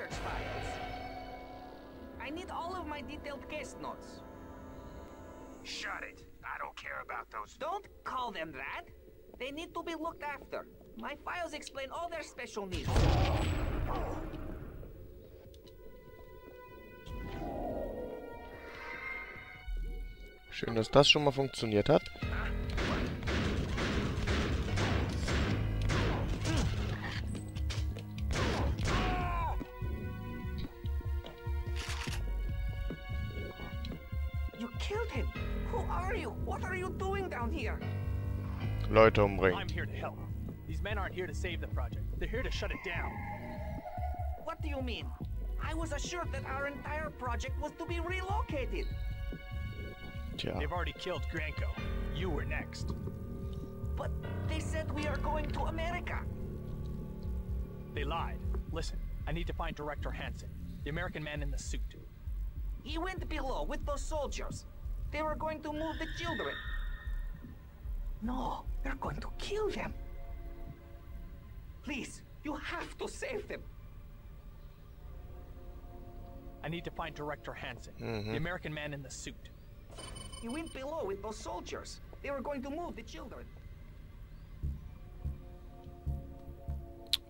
research files. I need all of my detailed case notes. Shut it. I don't care about those. Don't call them that. They need to be looked after. My files explain all their special needs. Schön, dass das schon mal funktioniert hat. Are you? What are you doing down here? Leute umbringen. I'm here to help. These men aren't here to save the project. They're here to shut it down. What do you mean? I was assured that our entire project was to be relocated. Tja. They've already killed Granko. You were next. But they said we are going to America. They lied. Listen, I need to find Director Hansen, the American man in the suit. He went below with those soldiers. They were going to move the children. No, they're going to kill them. Please, you have to save them. I need to find Director Hansen, Mhm. the American man in the suit. He went below with those soldiers. They were going to move the children.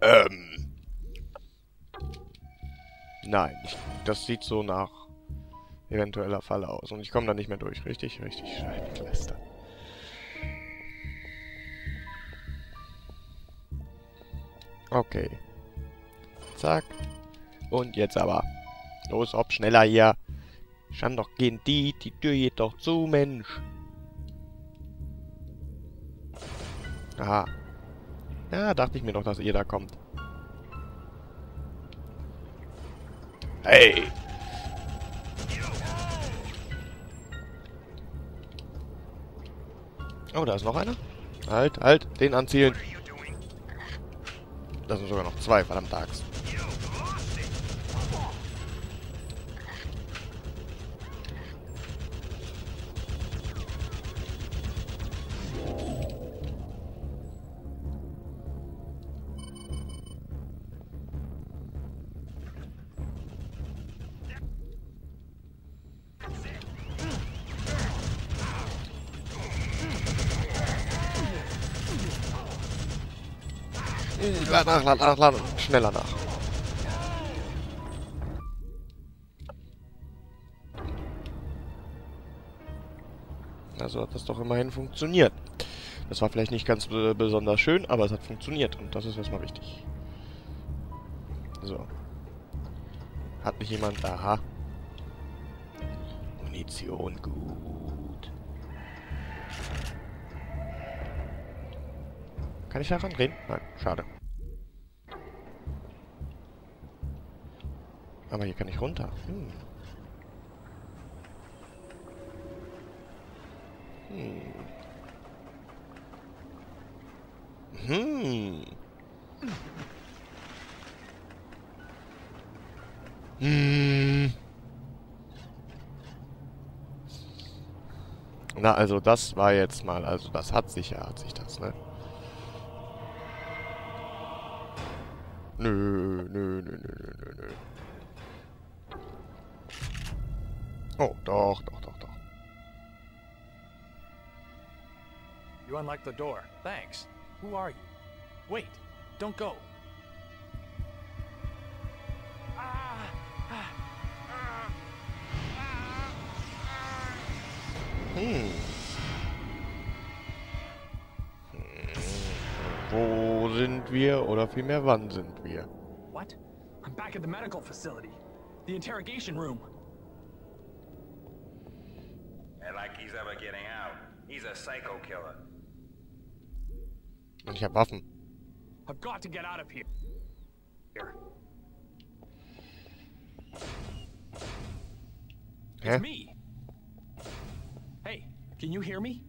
Ähm. Nein, das sieht so nach eventueller Falle aus. Und ich komme da nicht mehr durch. Richtig, richtig. Scheibenkleister. Okay. Zack. Und jetzt aber. Los, ob schneller hier. Ich kann doch gehen, die, die Tür geht doch zu, Mensch. Aha. Ja, dachte ich mir doch, dass ihr da kommt. Hey! Oh, da ist noch einer. Halt, halt, den anzielen. Das sind sogar noch zwei, verdammt Axt. Lad nach, nach, lad schneller nach. Also hat das doch immerhin funktioniert. Das war vielleicht nicht ganz besonders schön, aber es hat funktioniert und das ist erstmal wichtig. So. Hat mich jemand... Aha. Munition, gut. Kann ich da rangehen? Nein, schade. Aber hier kann ich runter. Hm. Hm. Hm. Na, also das war jetzt mal, also das hat sich ja, hat sich das, ne? Nö, nö, nö, nö, nö, nö. Oh, doch, doch, doch, doch. You unlocked the door. Thanks. Who are you? Wait, don't go. Ah, ah, sind wir? Oder vielmehr, wann sind wir? What? I'm back at the medical facility. The interrogation room. And like he's ever getting out. He's a psycho killer. Und ich habe Waffen. I've got to get out of here. Here. Hä? It's me. Hey, can you hear me?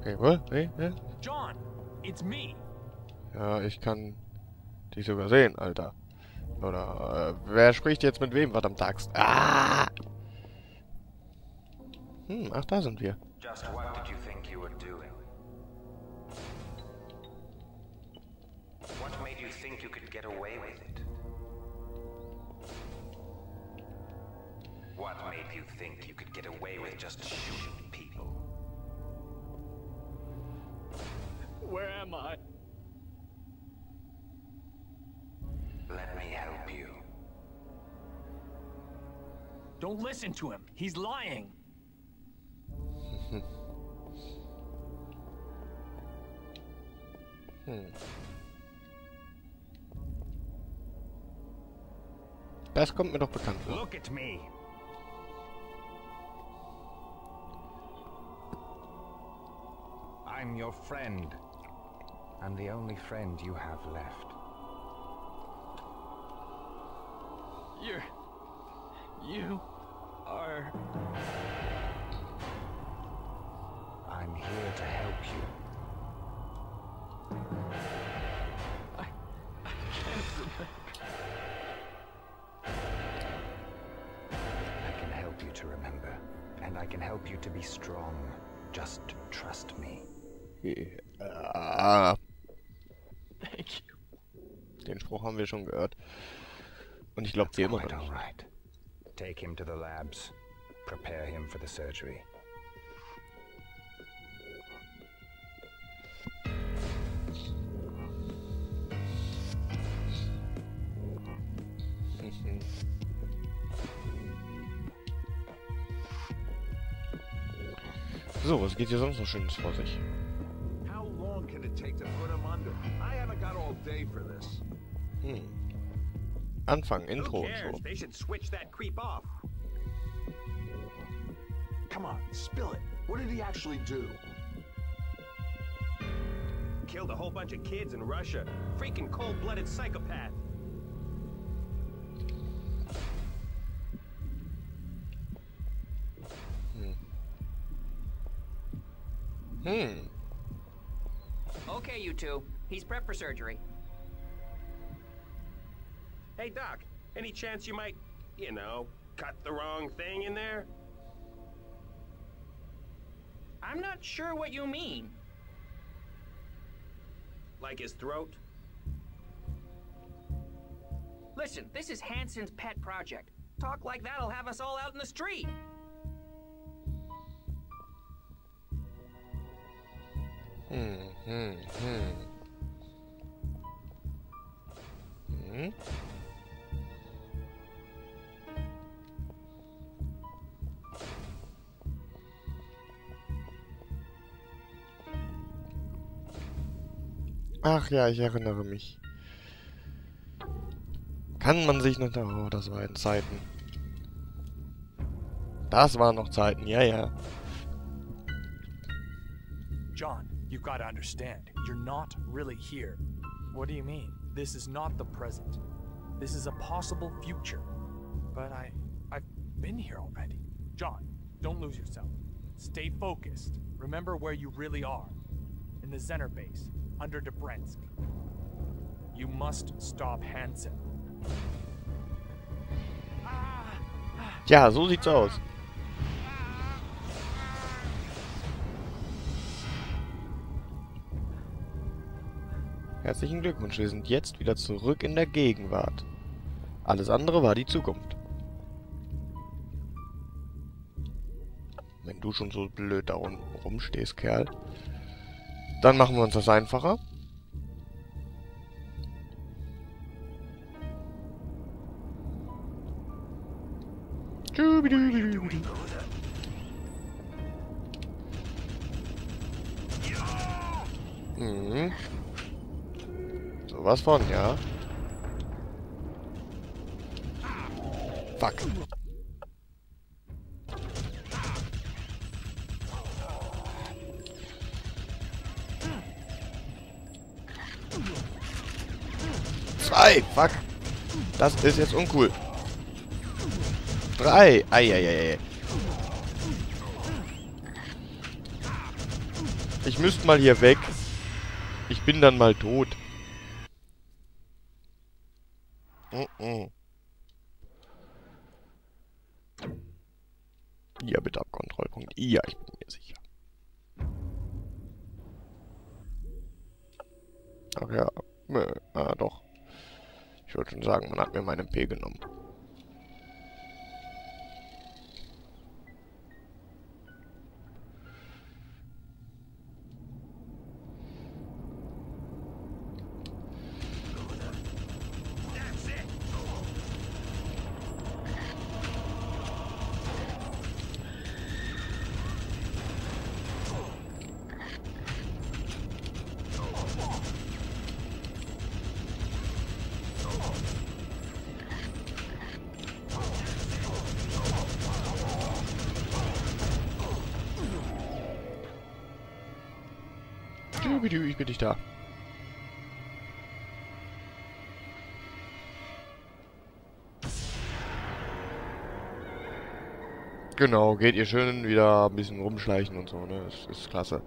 Okay, what? Hey, hä? John. Ja, ich kann dich sogar sehen, Alter. Oder, äh, wer spricht jetzt mit wem, was am Tag ist? Ah! Hm, ach, da sind wir. What made you think you could get away with just shooting people? Where am I? Let me help you. Don't listen to him. He's lying. Hm. Das kommt mir doch bekannt vor. Look at me. I'm your friend. And the only friend you have left. You're. You are. I'm here to help you. I I can help you to remember. And I can help you to be strong. Just trust me. Ja, Thank you. den Spruch haben wir schon gehört. Und ich glaube, wir immer noch nicht. right. Take him to the labs. Prepare him for the surgery. So, was geht hier sonst noch Schönes vor sich? How long can it take to put him under? I haven't got all day for this. Hm. Anfang, Intro Who und cares? so. They should switch that creep off. Come on, spill it. What did he actually do? Killed a whole bunch of kids in Russia. Freaking cold-blooded psychopath. Hm. Okay, you two. He's prepped for surgery. Hey, Doc, any chance you might, you know, cut the wrong thing in there? I'm not sure what you mean. Like his throat? Listen, this is Hanson's pet project. Talk like that'll have us all out in the street. Hm, hm, hm. Hm. Ach ja, ich erinnere mich. Kann man sich noch... Oh, das waren Zeiten. Das waren noch Zeiten, ja, ja. John, you've got to understand. You're not really here. What do you mean? This is not the present. This is a possible future. But I I've been here already. John, don't lose yourself. Stay focused. Remember where you really are. In the Zener base, under Dobrensk. You must stop Hansen. Ja, so sieht's aus. Herzlichen Glückwunsch, wir sind jetzt wieder zurück in der Gegenwart. Alles andere war die Zukunft. Wenn du schon so blöd da rumstehst, Kerl. Dann machen wir uns das einfacher. Mhm. Sowas von, ja. Fuck. Zwei. Fuck. Das ist jetzt uncool. Drei. Eieiei. Ich müsste mal hier weg. Ich bin dann mal tot. Mm -mm. Ja, bitte ab Kontrollpunkt. Ja, ich bin mir sicher. Ach ja. Nö, ah, doch. Ich wollte schon sagen, man hat mir meine MP genommen. Ich bin nicht da. Genau, geht ihr schön wieder ein bisschen rumschleichen und so, ne? Das ist klasse.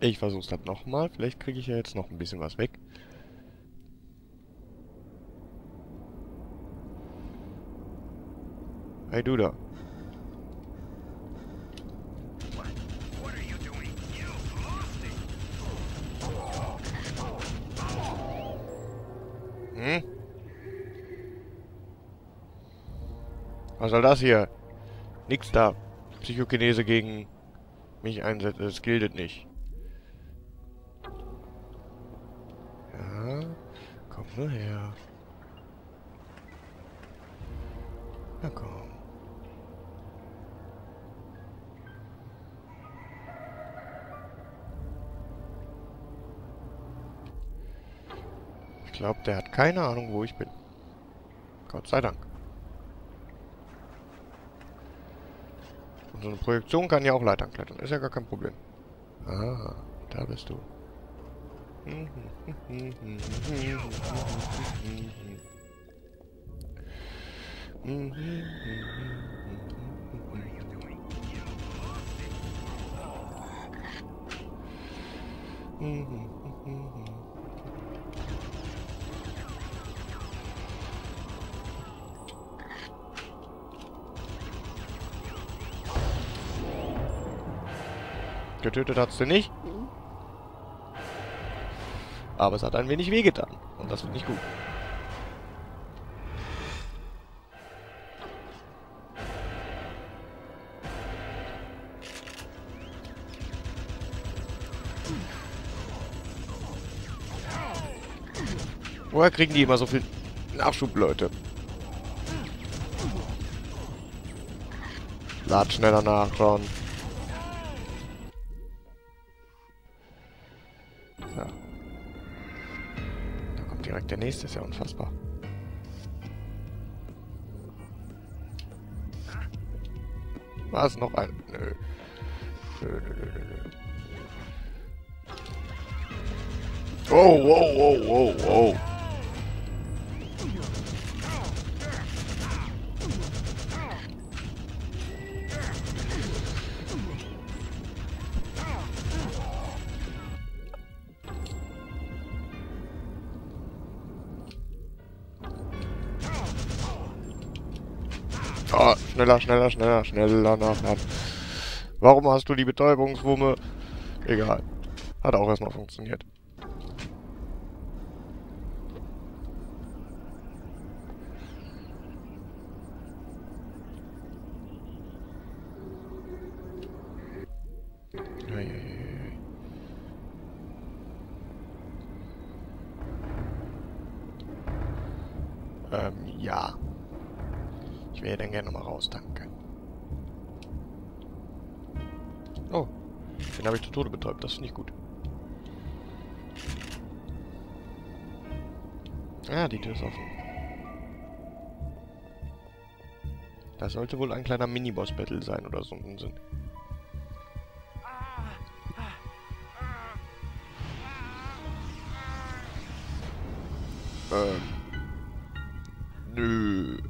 Ich versuch's dann nochmal. Vielleicht kriege ich ja jetzt noch ein bisschen was weg. Hey, du da. Was soll das hier? Nix da. Psychokinese gegen mich einsetzen. Das gilt nicht. Ja, komm nur her. Na komm. Ich glaube, der hat keine Ahnung, wo ich bin. Gott sei Dank. Und so eine Projektion kann ja auch Leitern klettern. Ist ja gar kein Problem. Ah, da bist du. Getötet hat's du nicht. Aber es hat ein wenig wehgetan. Und das finde ich gut. Woher kriegen die immer so viel Nachschub, Leute? Lad schneller nach, der nächste, ist ja unfassbar. Was? Noch ein? Nö. Nö, nö, nö, nö. Oh, wow, wow, wow, wow. Schneller, schneller, schneller, schneller nachladen. Warum hast du die Betäubungswumme? Egal. Hat auch erstmal funktioniert. Raus, danke. Oh, den habe ich zu Tode betäubt, das finde ich gut. Ah, die Tür ist offen. Das sollte wohl ein kleiner Miniboss-Battle sein oder so ein Unsinn. Ähm. Nö.